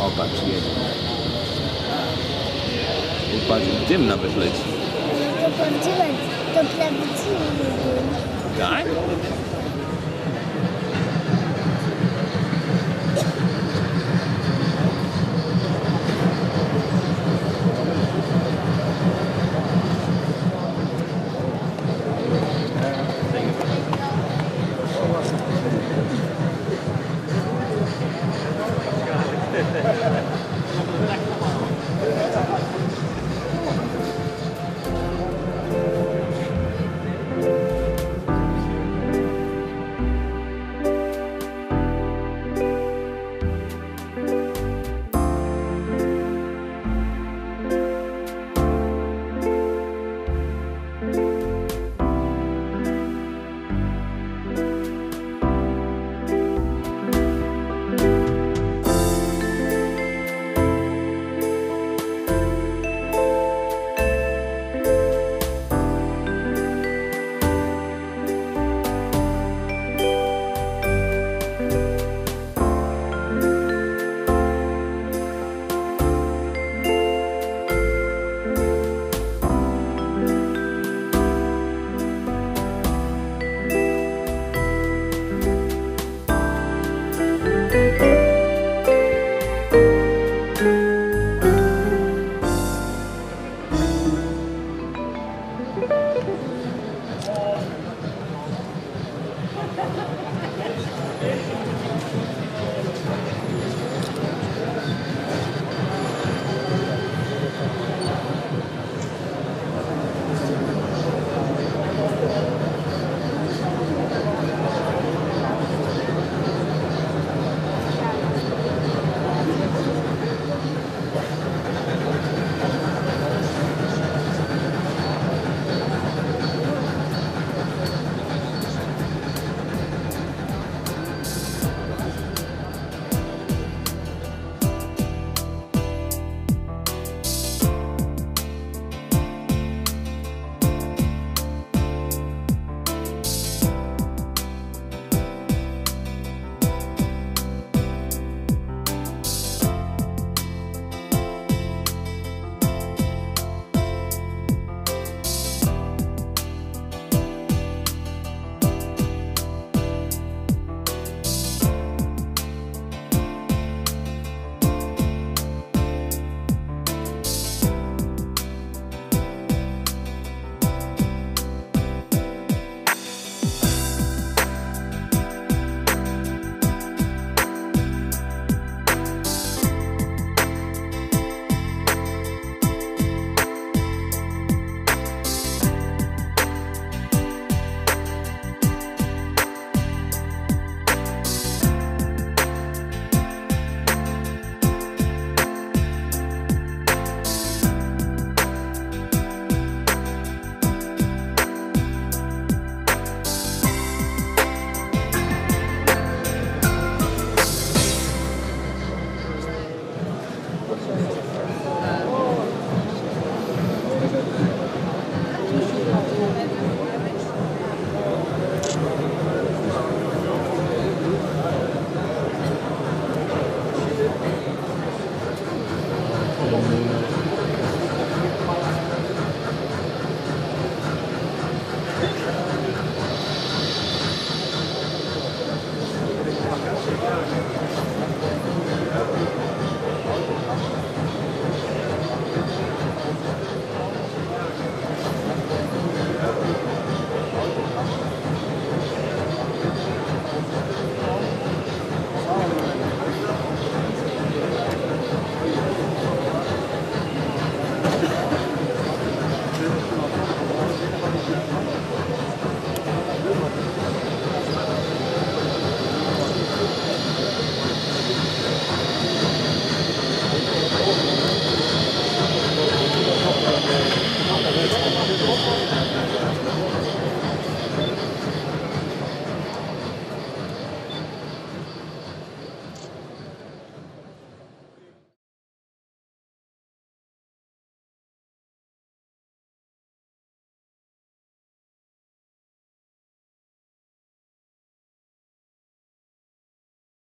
O, patrz, jedzie. Patrz, gdzie nawet leci? To prawdziwe, to prawdziwy był. Tak?